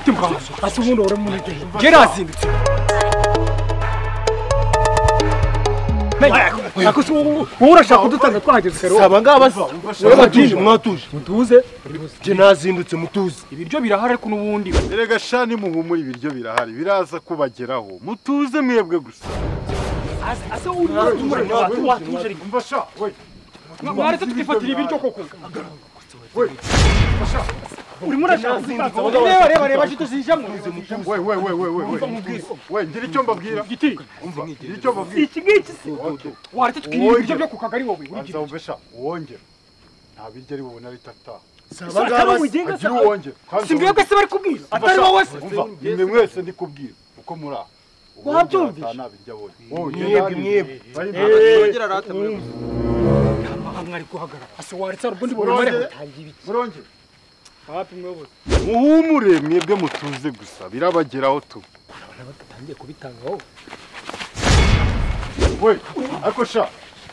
Bittim ka. Asi umuntu waramunite. Gerazindutse. Nakusi urashaka kudutanga twahageze sero. Saba ngaba mwatuje mwatuje. Mutuze. Je nazindutse mutuze. Ibiryo birahari kuno bundi. Erega shani muhumura ibiryo birahari biraza kubageraho. Mutuze mwebwe gusa. Ase uri watuje ari kumva sha. Mwaretse tukifatira ibiryo koko. Fasha. Urimo urashaka reba reba reba shito zijamwe we we we we we we we ngira icyo mbabwira giti umva ngira icyo mbabwira iki ngiki si waretse tukirira ibiryo byo ku kagari wowe uri banza wumve sha uwongera nta biryo ari bubone ari tata aba ngaba se agira uwongera si mbwebwe se bari kubwira atari wowe se umva nimwe mwese ndi kubwira uko muri aho Wabyumvise? nta biryo abonye mwebwe mwebwe aha mwari guhagarara ase waretse hari ubundi buntu bari butangiye ibiki murongere hafi mwobozi muhumure mwebwe mutuze gusa birabageraho tu. Utangiye kubitanga wowe we ariko sha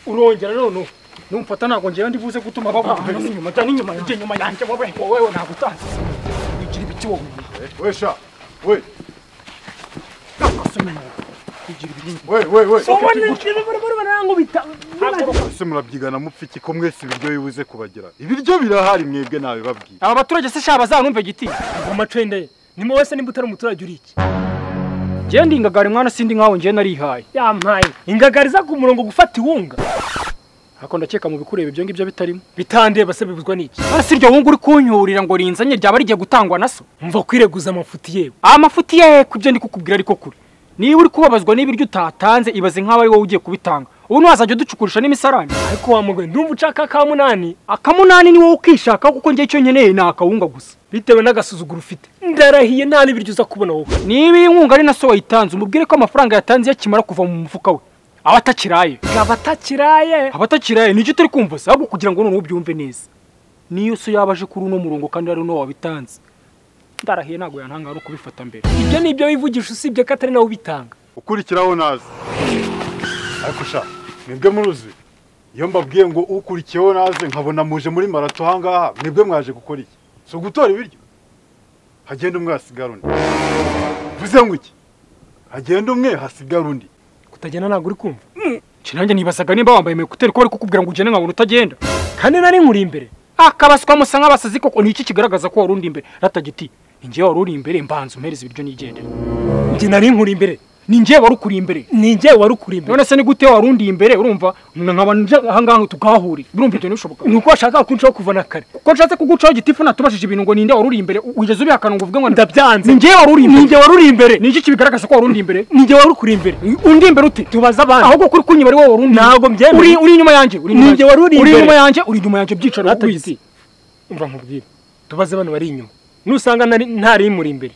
urongera none numfata ntabwo ngewe ndi buze gutuma babona n'inyuma cyane inyuma yanjye inyuma yanjye wowe. Wowe ntabwo utanze wigira ibiki wowe. We sha we ase nyuma wigira ibiki we we we wowe ni ikintu bari bari barangubita ese murabyigana mupfa iki ko mwese ibiryo bibuze kubagera ibiryo birahari mwebwe nabibabwiye aba baturage se shaba bazanumve giti? Ngoma cende ni wese nimba utari umuturage uri iki? Ngewe ndi ingagari mwana sindi nkaho ngewe narihaye. Yampaye ingagari za ku murongo gufata iwunga. Ariko ndakeka mu bikureba ibyo ngibyo bitarimo. Bitandeba se bibuzwa n'iki si iryo wunga uri kunyurira ngo rinzanye ryaba rigiye gutangwa na so? Mva kwireguza amafuti yewe. Amafuti ye kubyo ndi kukubwira ariko kuri niba uri kubabazwa n'ibiryo utatanze ibaze nk'aho ari wowe ugiye kubitanga. Ubu ntiwazajya uducukurisha n'imisarane. Ariko wa mugore ndumva ushaka akamunani akamunani ni wowe ukishaka kuko njye icyo nkeneye ni akawunga gusa. Bitewe n'agasuzuguro ufite. Ndarahiye nta n'ibiryo uza kubona wowe. Niba iyi nkunga ari na so wayitanze umubwire ko amafaranga yatanze yakimara kuva mu mufuka we. Aba atakiraye aba atakiraye aba atakiraye ni cyo utari kumva se ahubwo kugira ngo noneho ubyumve neza. Niyo so yaba aje kuri uno murongo kandi ari uno wabitanze. Ndarahiye ntabwo yantanga ari ukubifata mbere. Ibyo ni ibyo wivugisha usibye ko atari nawe ubitanga. Ukurikiraho nazi ariko sha mwebwe muruzi? Iyo mbabwiye ngo ukurikiyeho naze nkabona muje muri marato ahangaha mwebwe mwaje gukora iki? Si ugutora ibiryo? Hagenda umwe hasigara undi. Vuze ngo iki? Hagenda umwe hasigara undi. Kutagenda ntabwo uri kumva. Nanjye nibazaga nimba wambaye mekuteri ko bari kukubwira ngo ugende nkabona utagenda. Kandi nari nkuri imbere. Akabaswa musa nk'abasazi koko ni iki kigaragaza ko wari undi imbere? Ratagiti. Ni njyewe wari uri imbere mbanza umpereza ibiryo nigendera njye nari nkuri imbere. Ni njyewe wari ukuri imbere. Ni njyewe wari ukuri imbere. None se ni gute wari undi imbere? Urumva? Nkaba ahangaha tukahahurira urumva ibyo ntibishoboka? Ni uko washaka kuncaho kuva na kare. Kuko nshatse kugucaho igitifu natubashije ibintu ngo ninde wari uri imbere? Wigeze ubihakana ngo uvuge ngo ndabyanze. Ni njyewe wari uri imbere. Ni njyewe wari uri imbere. Ni iki kibigaragaza ko wari undi imbere? Ni njyewe wari ukuri imbere. Undi imbere ute? Tubaza abandi. Ahubwo kuri kunyiba ari wowe wari undi ntabwo mbyemera uri uri inyuma yanjye uri inyuma yanjye uri inyuma yanjye byicaro ubizi umva nkubwire tubaze bano bari inyuma. Nusanga nari ntari imuri imbere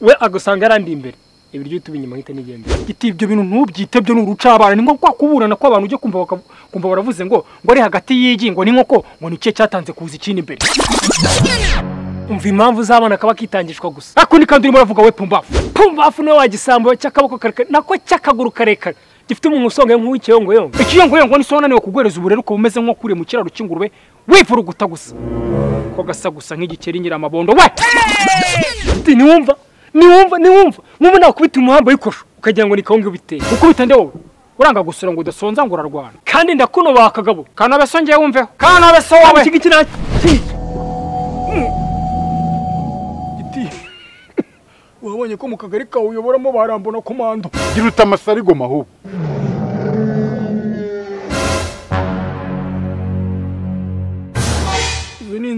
we agusanga arandi imbere ibiryo tuba inyuma hita nigendera giti ibyo bintu ntubyite byo ni urucabana ni nko kwa kuburana kw'abantu ujye kumva baravuze ngo ngo ari hagati y'igi ngo ni nkoko ngo ni cye cyatanze kuza ikindi imbere umva impamvu z'abana kaba kitangishwa gusa. Akundi kandi urimo uravuga we pumbafu. Pumbafu ni we wagisambo cy'akaboko karekare nako cy'akaguru karekare. Gifite umunwa usongaye nk'uw'ikiyongoyongo ikiyongoyongo ni so wananiwe kuguhereza uburere ukaba umeze nk'uwakuriye mu kiraro cy'ingurube wivuruguta gusa ko gasa gusa nk'igikeri nyiramabondo we! Ati, ntiwumva ntiwumva ntiwumva nk'ubu nakubita umuhamba w'ikosho ukagira ngo ni kawunga ubiteye ukubita nde wowe? Uranga gusura ngo udasonza ngo urarwana. Kandi ndakunubaha akagabo kanabe so ngewe wumveho kanabe so wowe iki ngiki wabonye ko mu kagari kawe uyoboramo barambona komando gira uta amasarigoma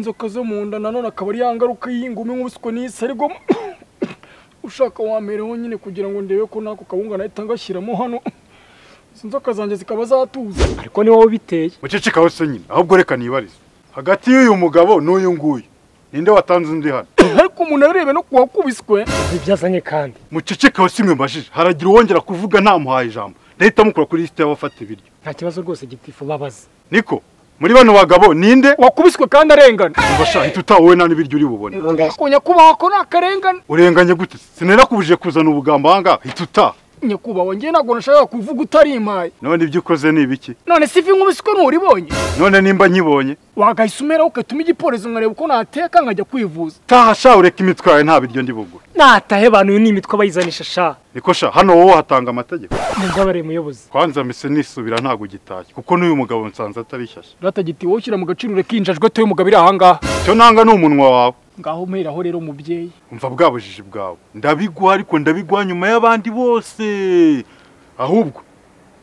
inzoka zo mu nda nanone akaba ari ya ngaruka y'ingumi nk'ubusiko n'isi ariko ushaka wamereho nyine kugira ngo ndebe ko n'ako kawunga nahita ngashyiramo hano. Izi nzoka zanjye zikaba zatuza ariko ni wowe biteye mucecekaho se nyine. Ahubwo reka nibarize. Hagati y'uyu mugabo n'uyu nguyu ninde watanze undi hano? Ariko umuntu arebe no kuwakubiswe ibyazanye kandi. Mucecekaho si mwe mbajije. Haragira uwongera kuvuga ntamuhaye ijambo. Ndahita mukura kuri lisite y'abafata ibiryo. Nta kibazo rwose gitifu babaza niko? Muri bano bagabo ninde? Wakubiswe kandi arengana. Ubasha hita utaha wowe nta n'ibiryo uri bubone. Ko nyakubahwa ko ni akarengane urenganye gute? Sinera kubujije kuzana ubugambo ahangaha hita utaha. Nyakubahwa njye ntabwo nashaka kuvuga utarimpaye. None ibyo ukoze ni ibiki? None si ivi nk'ubu siko nturibonye none nimba nkibonye. Wagahise umeraho ugatuma igipolisi nkareba uko nateka nkajya kwivuza. Taha sha ureka imitwe yawe nta biryo ndi bugure natahe abantu ni imitwe bayizanisha sha. Niko sha hano wowe hatanga amategeko. Mugabare muyobozi. Kwanza mise nisubira ntabwo gitashye kuko n'uyu mugabo nsanze atari shyashya ratagiti wowe ushyira mu gaciro urekinjajwe toye umugabo iri ahangaha cyo nanga ni umunwa wawe. Ngaho mperaho rero umubyeyi. Umva bwa bujiji bwawe. Ndabiguha ariko ndabiguha nyuma y'abandi bose. Ahubwo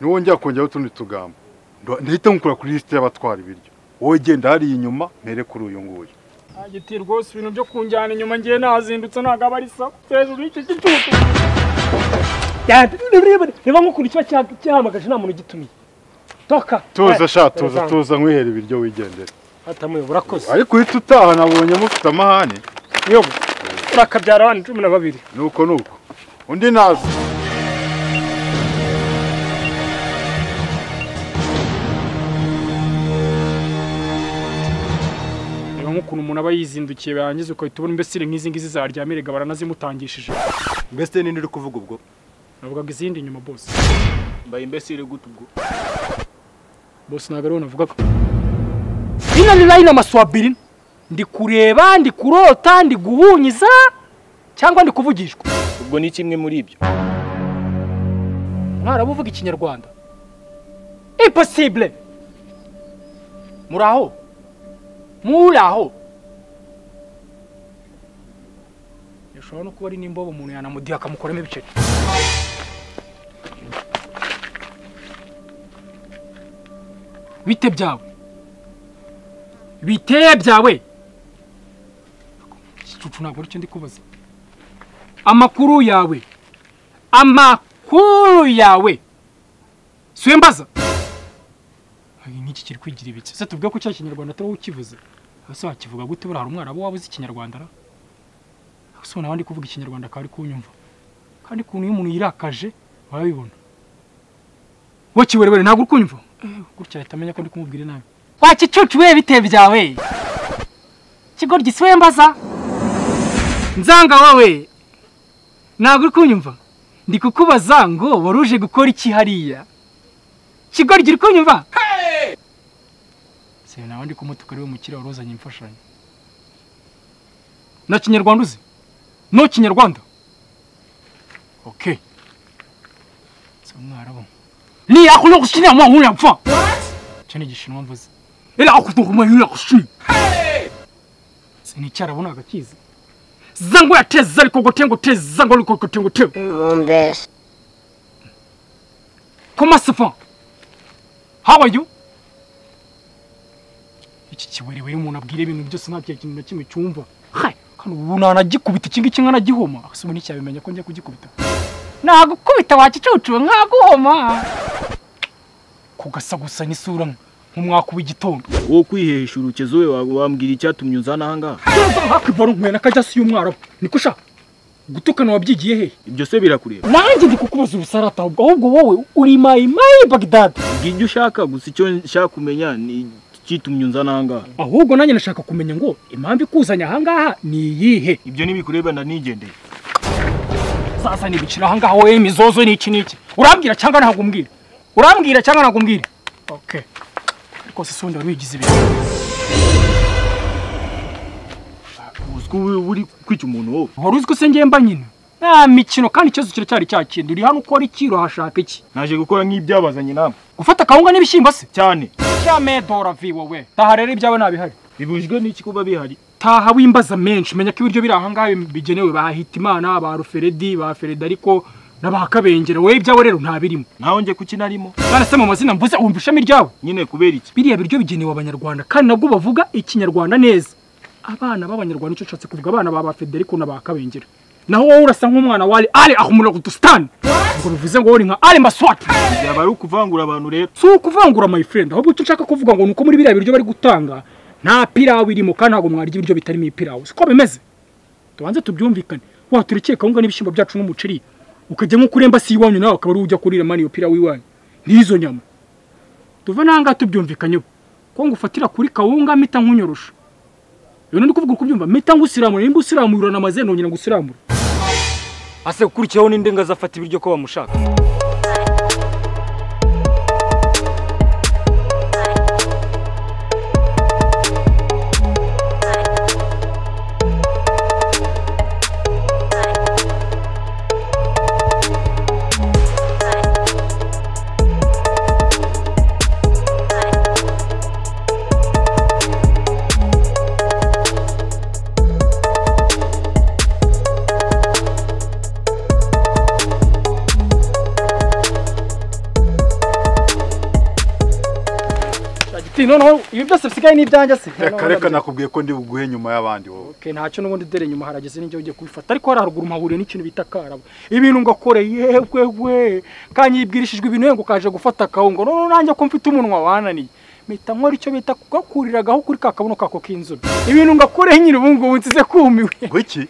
niwongera kongeraho utundi tugambo. Ndahita nkukura kuri lisite y'abatwara ibiryo. Wowe genda hariya inyuma mpere kuri uyu nguyu. Agiti rwose ibintu byo kunjyana inyuma ngiye nazindutse ntabwo aba ari sawa. Hejuru y'icyo gicucu reba nk'ukuntu kiba cya- cyahamagaje nta muntu ugitumiye toka. Tuza sha tuza tuza nkwihere ibiryo wigendere. Atamuyobo urakoze. Ariko uhita utaha nabonye mufite amahane. Muyobo urakabyara abana cumi na babiri. Nuko nuko. Undi naza. Reba nk'ukuntu umuntu aba yizindukiye yarangiza ukahita ubona imbesire nk'izi ngizi zaryamirega baranazimutangishije. Mbese nini uri kuvuga ubwo? Navugaga izindi inyuma bose. Mbaye imbesire gute ubwo? Bose ntabwo ariho navugaga. Ino ni layini amaswabiri ndi kureba ndi kurota ndi guhunyiza cyangwa ndi kuvugishwa ubwo ni kimwe muri ibyo? Mwarabu uvuga ikinyarwanda. Impossible! Muri aho muri aho bishobora no kuba ari n'imbobo umuntu yanamudiha akamukoramo ibiceri. Bite byawe? Biteye byawe. Igicucu ntabwo ari cyo ndi kubaza amakuru yawe. Amakuru yawe. Siwe mbaza nk'iki kiri kwigira ibiki se tuvuge ko cya kinyarwanda atari wowe ukivuze? Ese wakivuga gute buriya hari umwarabu waba uzi ikinyarwanda ra? Ese ubona abandi kuvuga ikinyarwanda akaba ari kunyumva kandi ukuntu iyo umuntu yirakaje barabibona wowe kiwerebere ntabwo uri kunyumva? Eh, gutya ahita amenya ko ndi kumubwira nabi. Wakicucu we bite byawe? Kigoryi siwe mbaza? Nzanga wowe ntabwo uri kunyumva. Ndi kukubaza ngo wari uje gukora iki hariya? Kigoryi uri kunyumva? Se nawe ndi kumutuka ari we mukiriya wari uzanye imfashanyo. Na kinyarwanda uzi? No kinyarwanda. Okay se umwarabu ni akuno kushina mwa nkuru yapfa cyo ni igishinwa mvuze. era akutukuma yulakushi sinikyarabona agakizi zango yateza likogotengo te zango likogotengo te bombes comment kuma font how are you? Ichi iki kiwerewere muna abwira ibintu byose nta kintu na kimwe cyumva hai. Kano ubu nanagikubita iki ngiki nkanagihoma agasubwe nticyabimenya ko njya kugikubita nagukubita wakicucu nkaguhoma kugasa gusa n'isura nka nk'umwaka w'igitondo. wowe kwihesha urukezo we wa- wambwira icyatumye uzana ahangaha nkwe si y'umwarabu. Niko sha. Gutukana wabyigiye he? ibyo se birakureba Nanjye ndi kukubaza ubusarata ahubwo wowe uri mayi mayi Baghdad. mbwira ibyo ushaka gusa icyo nshaka kumenya ni kitumye unzana ahangaha ahubwo nanjye nashaka kumenya ngo impamvu ikuzanye ahangaha ni iyihe ibyo ntibikureba ndanigendeye sasa nibicira ahangaha wowe imizozo ni iki n'iki urambwira cyangwa ntabwo umbwira urambwira cyangwa ntabwo umbwira okay rwose si wundi wari wigize ibintu. Ko uri- kwica umuntu wowe. Wari ko se ngemba nyine nta mikino kandi ikibazo kiracyari cya kindi. Uri hano ukora iki? Urahashaka iki? Naje gukora nk'ibyabazanye namwe gufata akawunga n'ibishyimbo se? Cyane. Cyame dora vi wowe. Taha rero ibyawe ntabihari bibujijwe n'iki kuba bihari? Taha wimbaza menshi. Menya ko ibiryo biri ahangaha bigenewe ba hitimana ba ruferedi ba federiko na ba kabengera wowe ibyawe rero ntabirimo. Ntaho njye kuki narimo se mu mazina mvuze wumva ishami ryawe. Nyine kubera iki? Biriya biryo bigenewe abanyarwanda kandi nabwo bavuga ikinyarwanda neza. Abana b'abanyarwanda icyo nshatse kuvuga abana ba ba federiko na ba kabengera naho wowe urasa nk'umwana wa ali ahumura gudusitani ngo bivuze ngo uri nka ali maswati byaba ari ukuvangura abantu rero. Si ukuvangura my friend ahubwo icyo nshaka kuvuga ngo ni uko muri biriya biryo bari gutanga nta pirawu irimo kandi ntabwo mwarya ibiryo bitarimo ipirawu siko bimeze? Tubanze tubyumvikane. Waturekeye kawunga n'ibishyimbo byacu n'umuceri ukajya nko kuremba si iwanyu nawe akaba ari ujya kurira mani iyo pirawu iwanyu n'izo nyama. Tuve n'ahangaha tubyumvikanyeho. Ko ngufatira kuri kawunga mpita nkunyorosha. Iyo ndi kuvuga kubyumva mpita ngusiramura nimba usiramura urana amazina nongera ngusiramura ase gukurikiyeho n'indi ngo azafata ibiryo ko bamushaka. Giti noneho ibi byose bisigaye ni ibyanjye se reka reka nakubwiye ko ndi buguhe nyuma y'abandi wowe. Ntacyo n'ubundi dore nyuma harageze n'ijya ugiye kubifata ariko hari haruguru mpahuriye n'ikintu bita karabo. Ibintu ngakore yewe we. Kanyibwirishijwe ibintu ngo kaje gufata akawungo none nanjye ko mfite umunwa wananiye. Mpita nkora icyo bita kugakuriragaho kuri ka kabuno kako k'inzobe ibintu ngakore nyine ubu ngubu nsize kumiwe. Ngo iki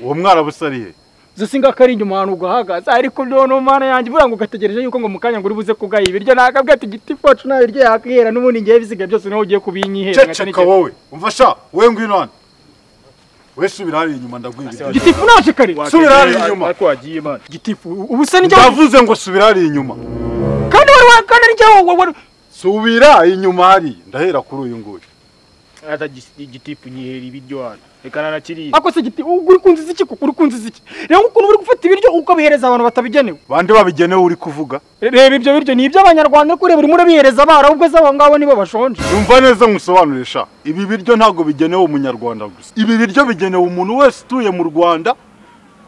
uwo mwarabusa ari he zose ngaka ari inyuma ahantu ugahagaze ariko noneho mana yanjye buriya ngo ugategereje yuko ngo mu kanya ngo uri buze kugaha ibiryo. Nakabwa ati igiti focu nawe iryo yakihera n'ubundi ngewe bisigaye byose nawe ugiye kubinyihera ceceka wowe. Umva sha? We ngwino hano. We subira hariya inyuma ndaguha ibiryo gitifu naje kare? Subira hariya inyuma. ariko wagiye man gitifu ubu se nijya ndavuze ngo subira hariya inyuma. Kandi wari wa kandi ari jyawo wari subira inyuma hariya. Ndahera kuri uyu nguyu. Ata igitipu nyihera ibiryo hano reka nanakiriye ako se giti uri kunziza iki kuko uri kunziza iki reba ukuntu uri gufata ibiryo ukabihereza abantu batabigenewe. Bande babigenewe uri kuvuga. Reba ibyo biryo ni iby'abanyarwanda ariko ureba urimo urabihereza abara ahubwo se abo ngabo nibo bashonje. Yumva neza nkusobanurire sha ibi biryo ntabwo bigenewe umunyarwanda gusa. Ibi biryo bigenewe umuntu wese utuye mu rwanda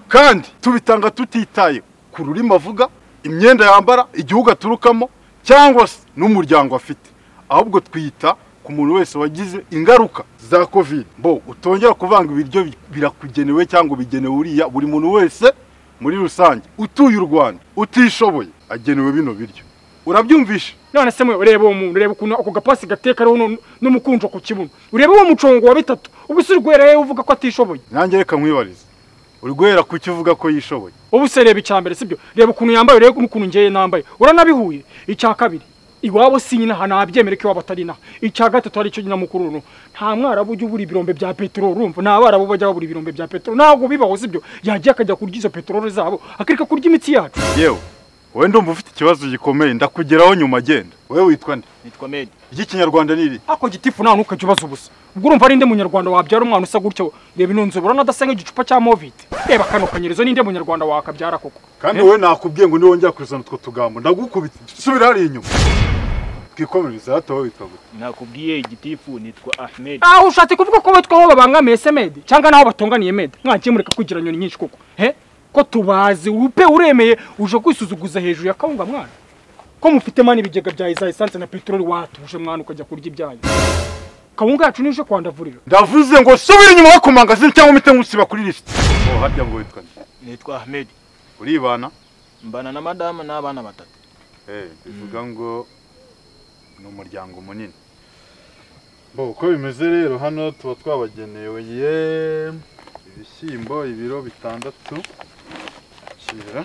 kandi tubitanga tutitaye ku rurimi avuga imyenda yambara igihugu aturukamo cyangwa se n'umuryango afite. Ahubwo twita ku muntu wese wagize ingaruka za covid. Bo utongera kuvanga ibiryo bi- birakugenewe cyangwa bigenewe uriya buri muntu wese muri rusange utuye u rwanda utishoboye agenewe bino biryo. Urabyumvisha none se mwe ureba uwo muntu ureba ukuntu ako gapasi gateka nu- n'umukunjo ku kibuno. Ureba uwo mucongo wa bitatu ubwo se urwereye uvuga ko atishoboye. Nanjye reka nkwibarize uri guhera ku cyo uvuga ko yishoboye? Ubu se reba icya mbere sibyo reba ukuntu yambaye urebe n'ukuntu ngeye nambaye. Uranabihuye? Icya kabiri iwabo si inaha nabyemere ko iwabo atari inaha icya gatatu ari cyo nyamukuru no nta mwarabu ujya ubura ibirombe bya peteroli urumva? Nta barabu bajya babura ibirombe bya peteroli ntabwo bibaho sibyo? Yagiye akajya kurya izo peteroli zabo akareka kurya imitsi yacu. Yewe. Wowe ndumva ufite ikibazo gikomeye. Ndakugeraho nyuma agenda wowe witwa nde? Nitwa medi iry'ikinyarwanda ni iri ako gitifu nta ntukajya ubaza ubusa. Ubwo urumva ari munyarwanda wabyara umwana usa gutyo reba ino nzu urabona adasa nk'igicupa cya movite reba kano kanyerezo ninde munyarwanda wakabyara koko? Kandi wowe nakubwiye ngo niwongera kuzana utwo tugambo. Ndagukubita. Subira hariya inyuma. Twikomereze hato wowe witwa gute? Nakubwiye igitifu nitwa ahmed. Aho ushatse kuvuga ko batwa aho babangamiye se mede cyangwa n'aho batonganiye mede mwagiye mureka kwigira nyoni nyinshi koko. He ko tubazi upe uremeye uje kwisuzuguza hejuru ya kawunga mwana. Ko mufite mani ibigega bya za esanse na peteroli watuje mwana ukajya kurya ibyayi. Kawunga yacu nije kwandavurira ndavuze ngo subira inyuma yo ku mangazini cyangwa umite nkusiba kuri lisiti oh harya ngo witwa nitwa ahmed. Uribana mbana na madamu n'abana batatu. Eh bivuga ngo ni umuryango munini. Bo uko bimeze rero hano tuba twabagenewe ye ibishyimbo ibiro bitandatu. Kira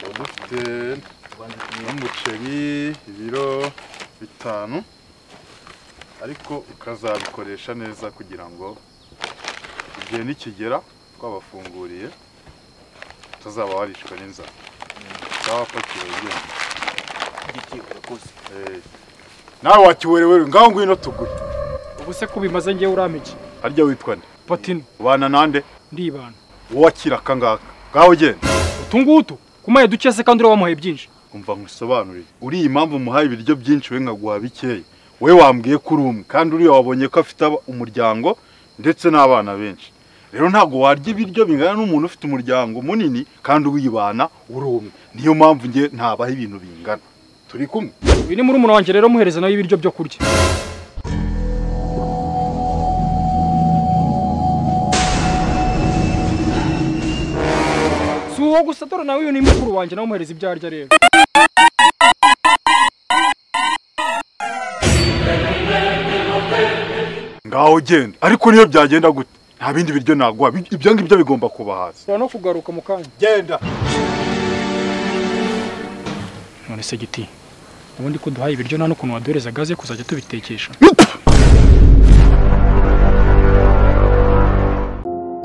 tuba dufite n'umuceri ibiro bitanu ariko ukazabikoresha neza kugira ngo igihe nikigera twabafunguriye utazaba warishwe n'inzara ugenda igitifu urakoze Eh, nawe wakiwerewe ngaho ngwino tugure ubu se ko bimaze ngewe uramiki harya witwa nde patino ubana nande ndibana wowe akira akangaka ngaho ugenda utu ngutu kumaye duke se kandi uriya wamuhaye byinshi. Umva nkusobanurire. Uriya impamvu muhaye ibiryo byinshi we nkaguha bikeya we wambwiye ko uri umwe. Kandi uriya wabonye ko afite umuryango ndetse n'abana benshi. Rero ntabwo warya ibiryo bingana n'umuntu ufite umuryango munini kandi wibana uri umwe. Niyo mpamvu njye ntabaha ibintu bingana. Turi kumwe. Uyu ni murumuna wanjye rero muhereza nawe ibiryo byo kurya. Uwo gusa dore nawe uyu ni mukuru wanjye nawe umuhereza ibyo arya rero ngaho ugenda ariko niyo byagenda gute nta bindi biryo naguha ibyo ngibyo bigomba kuba hasi. No kugaruka mu kanya genda none se giti. Ubundi ko duhaye ibiryo nta n'ukuntu waduhereza gaze yo kuzajya tubitekesha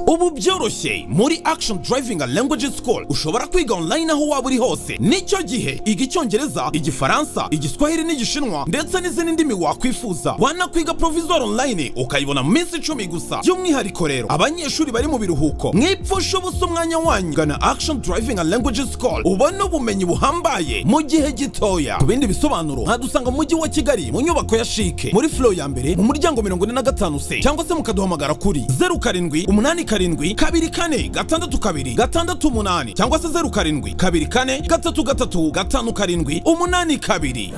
ubu byoroshye. Muri action driving language school ushobora kwiga online aho waba uri hose. Nicyo gihe iga icyongereza igifaransa igiswahili n'igishinwa ndetse n'izindi ndimi wakwifuza. Wanakwiga provisoire online ukayibona mu minsi icumi gusa. By'umwihariko rero abanyeshuri bari mu biruhuko. Mwipfusha ubusa umwanya wanyu. Gana action driving and language school. Ubone ubumenyi buhambaye mu gihe gitoya. Ku bindi bisobanuro hadusanga mu mujyi wa kigali mu nyubako ya shike muri flo ya mbere mu muryango mirongo ine na gatanu se cyangwa se mukaduhamagara kuri zeru karindwi umunani karindwi kabiri kane gatandatu kabiri gatandatu umunani cyangwa se zeru karindwi kabiri kane gatatu gatatu gatanu karindwi umunani kabiri.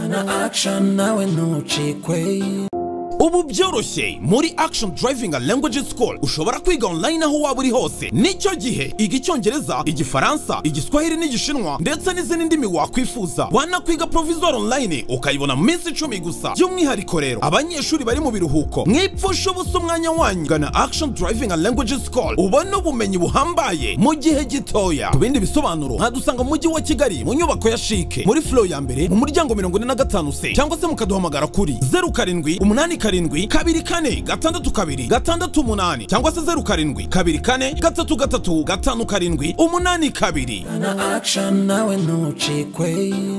Ubu byoroshye. Muri action driving language school ushobora kwiga online aho waba uri hose. Nicyo gihe iga icyongereza igifaransa igiswahili n'igishinwa ndetse n'izindi ndimi wakwifuza. Wanakwiga provisoire online ukayibona mu minsi icumi gusa. By'umwihariko rero abanyeshuri bari mu biruhuko mwipfusha ubusa umwanya wanyu. Gana action driving language school ubone ubumenyi buhambaye mu gihe gitoya. Ku bindi bisobanuro hadusanga mu mujyi wa kigali mu nyubako ya shike muri flow ya mbere mu muryango mirongo ine na gatanu c cyangwa se mukaduhamagara kuri zeru karindwi umunani karindwi kabiri kane gatandatu kabiri gatandatu umunani cyangwa se zeru karindwi kabiri kane gatatu gatatu gatanu karindwi umunani kabiri. Na action nawe ntucikwe.